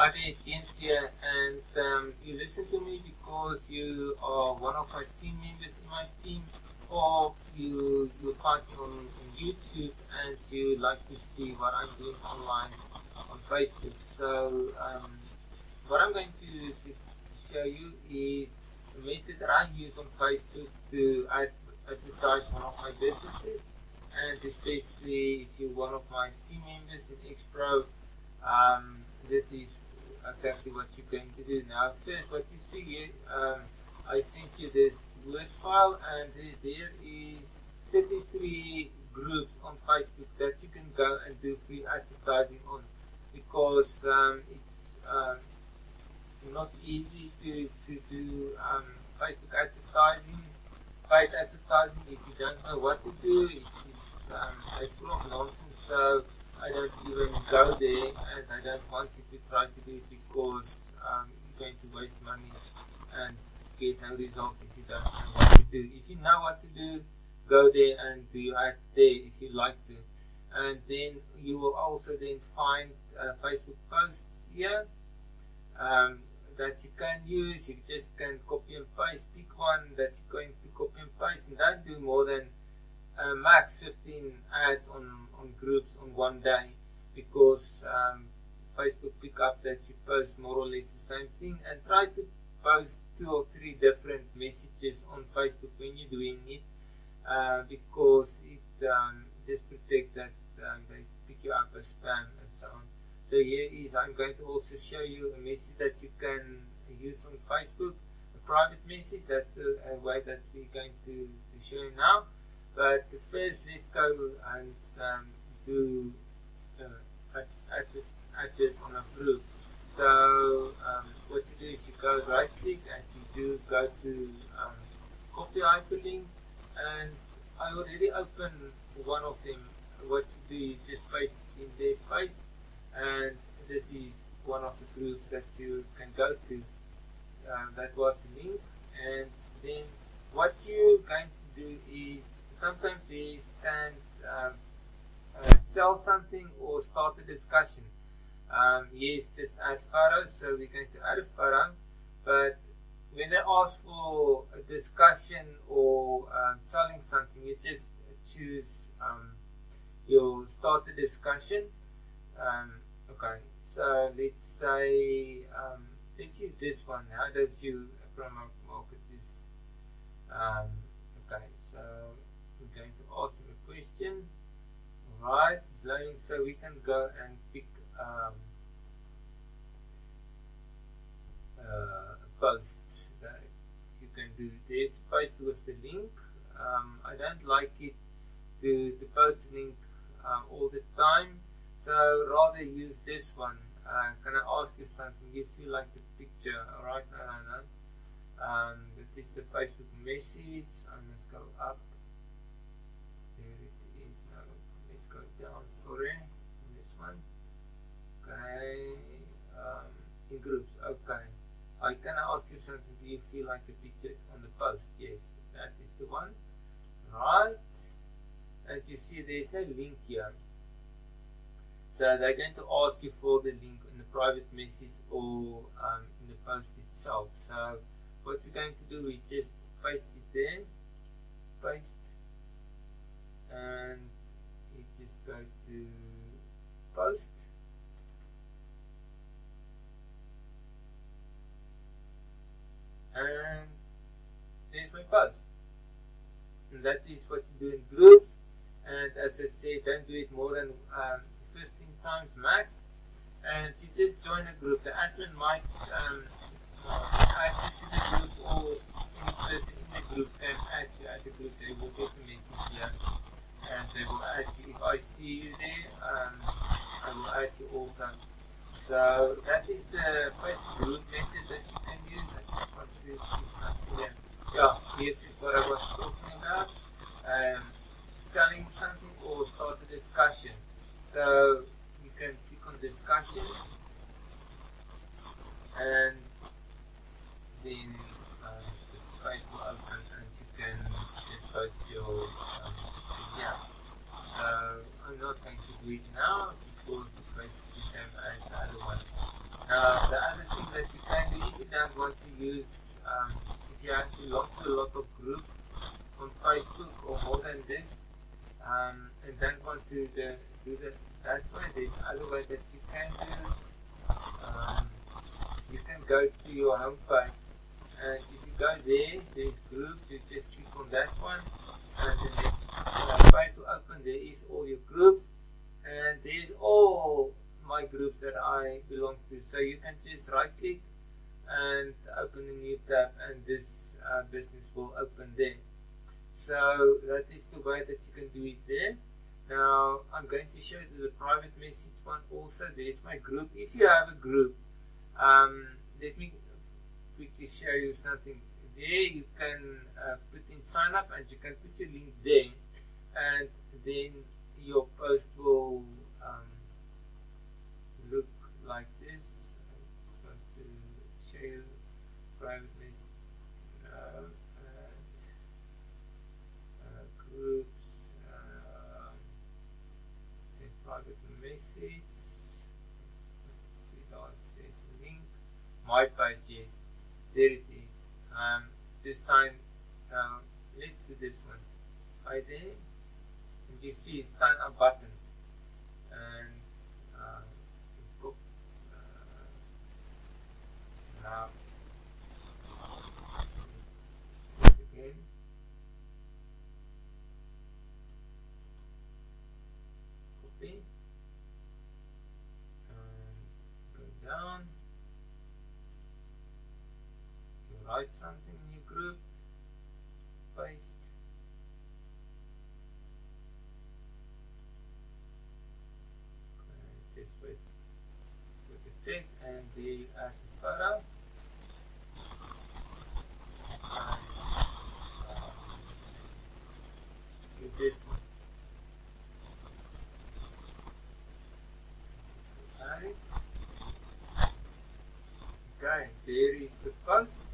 Hi there, here, and um, you listen to me because you are one of my team members in my team, or you you find me on, on YouTube and you like to see what I'm doing online on Facebook. So um, what I'm going to, to show you is the method that I use on Facebook to ad advertise one of my businesses, and especially if you're one of my team members in Xpro. Um, that is exactly what you're going to do now. First, what you see here, um, I sent you this Word file, and there is 33 groups on Facebook that you can go and do free advertising on because um, it's um, not easy to, to do um, Facebook advertising, paid advertising if you don't know what to do. It is um, full of nonsense. So I don't even go there and I don't want you to try to do it because um, you're going to waste money and get no results if you don't know what to do. If you know what to do, go there and do your it there if you like to. And then you will also then find uh, Facebook posts here um, that you can use. You just can copy and paste, pick one that you're going to copy and paste and don't do more than uh, max 15 ads on, on groups on one day because um, Facebook pick up that you post more or less the same thing and try to post two or three different messages on Facebook when you're doing it uh, because it um, just protect that um, they pick you up as spam and so on. So here is I'm going to also show you a message that you can use on Facebook, a private message. That's a, a way that we're going to, to show you now. But first, let's go and um, do uh, advert, advert on a group. So um, what you do is you go right click and you do go to um, copy hyperlink and I already opened one of them. What you do, you just paste in there, paste, and this is one of the groups that you can go to. Um, that was a link, and then what you're going to do is sometimes is can um, uh, sell something or start a discussion. Um, yes, just add photos, so we're going to add a photo, but when they ask for a discussion or um, selling something, you just choose um, start a discussion. Um, okay, so let's say um, let's use this one. How does you promote market this? Um, Okay, so we're going to ask him a question. Alright, it's loading so we can go and pick um, uh, a post that you can do. this post with the link. Um, I don't like it to, to post link um, all the time, so rather use this one. Uh, can I ask you something? If you feel like the picture, alright, no, no, no. Um, this is the Facebook message. And let's go up. There it is. Now let's go down. Sorry. This one. Okay. Um, in groups. Okay. I can ask you something? Do you feel like the picture on the post? Yes that is the one. Right. And you see there's no link here so they're going to ask you for the link in the private message or um, in the post itself. So what we're going to do is just paste it there. Paste. And it is going to post. And there's my post. And that is what you do in groups. And as I say don't do it more than um, 15 times max and you just join a group the admin might um, add you to the group or any person in the group can add you at the group. They will get the message here and they will add you. If I see you there, um, I will add you also. So that is the first group method that you can use. I just want to see something here. Yeah, this is what I was talking about. Um, selling something or start a discussion. So you can click on discussion and then um, the page will open and you can just post your um, video. So I'm not going to do it now because it's basically the same as the other one. Now, the other thing that you can do if you don't want to use, um, if you have to belong to a lot of groups on Facebook or more than this, um, and don't want to the, do that that way, there's other way that you can do. Um, you can go to your home page, and if you go there, there's groups, you just click on that one, and the next uh, page will open, there is all your groups, and there's all my groups that I belong to. So you can just right click and open a new tab and this uh, business will open there. So that is the way that you can do it there. Now I'm going to show you the private message one also. There's my group. If you have a group, um, let me quickly show you something. There you can uh, put in sign up and you can put your link there and then your post will um, look like this. I just want to share private privately uh, uh, groups, uh, say private message. See, there's a link. My page, yes, there it is. Um, just sign. Uh, let's do this one. Right there, and you see sign up button, and now write something in your group paste. This way with the text and the add the photo. Uh, this Alright. Okay, there is the post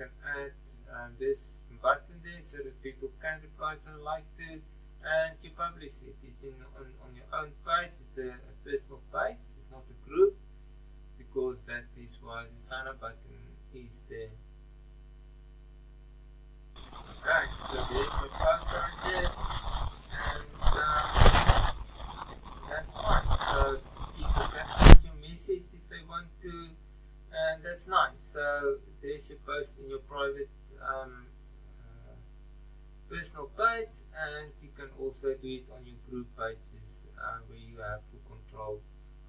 can add um, this button there so that people can reply to like to and you publish it. It's in on, on your own page, it's a, a personal page, it's not a group because that is why the sign up button is there. Okay, so there's my password there, and uh, that's fine. So people can send you message if they want to, and that's nice. So there's your post in your private um, uh, personal page, and you can also do it on your group pages uh, where you have full control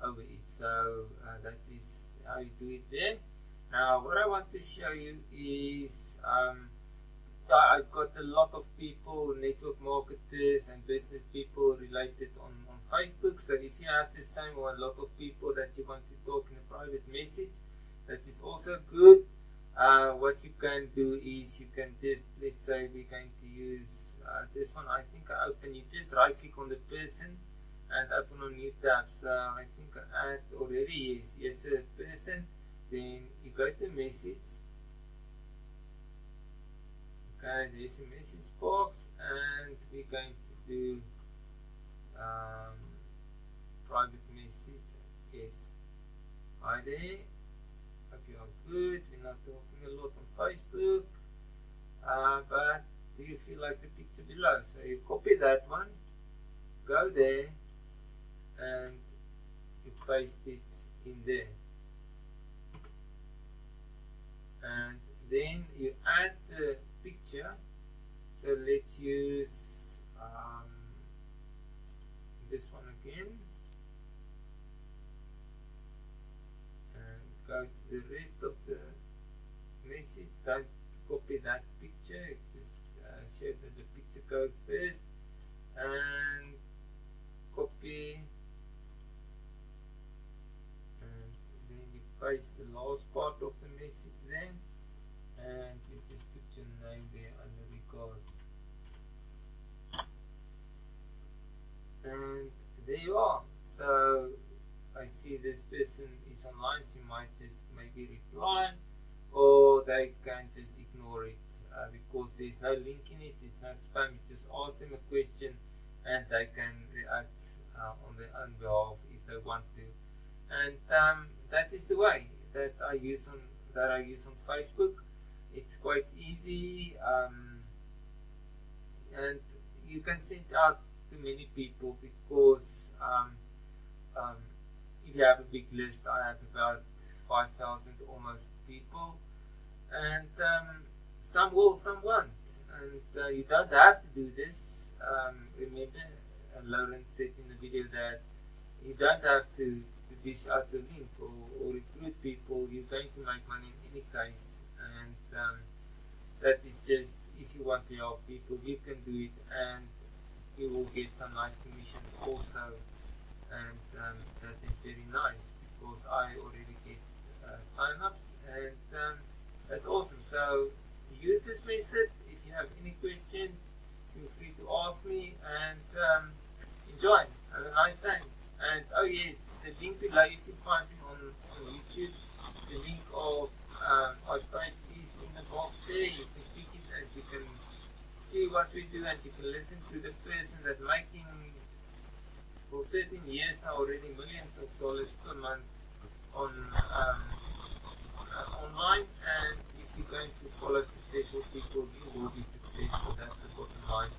over it. So uh, that is how you do it there. Now, what I want to show you is um, I've got a lot of people, network marketers and business people related on, on Facebook. So if you have the same or a lot of people that you want to talk in a private message, that is also good. Uh, what you can do is you can just, let's say we're going to use uh, this one. I think I open, you just right click on the person and open a new tab. So I think I add already yes, yes a person. Then you go to message okay there's a message box and we're going to do um, private message yes hi there you are good. We're not talking a lot on Facebook. Uh, but do you feel like the picture below? So you copy that one go there and you paste it in there. And then you add the picture. So let's use um, this one again the rest of the message don't copy that picture just uh, share the, the picture code first and copy. And then you paste the last part of the message then and just put your name there under record and there you are. So I see this person is online you might just maybe reply or they can just ignore it uh, because there's no link in it it's not spam you just ask them a question and they can react uh, on their own behalf if they want to and um, that is the way that I use on that I use on Facebook. It's quite easy, um, and you can send out to many people because um, um, if you have a big list, I have about five thousand almost people, and um, some will, some won't, and uh, you don't have to do this. Um, remember, uh, Lawrence said in the video that you don't have to this out a link or, or, recruit people, you're going to make money in any case. And um, that is just, if you want to help people, you can do it and you will get some nice commissions also. And um, that is very nice because I already get uh, sign-ups and um, that's awesome. So use this method. If you have any questions, feel free to ask me and um, enjoy. Have a nice day. And oh yes, the link below if you find it on, on YouTube, the link of um, our page is in the box there. You can click it and you can see what we do and you can listen to the person that making for 13 years now already millions of dollars per month on um, uh, online. And if you're going to follow successful people you will be successful. That's the bottom line.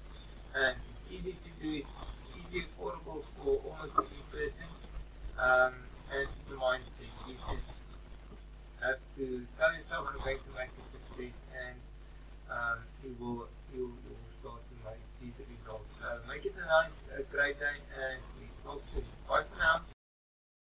And it's easy to do it easy affordable for almost every person. Um, and it's a mindset. You just have to tell yourself I'm going to make a success and um, you will you, will start to make, see the results. So make it a nice a great day and we talk soon bye for now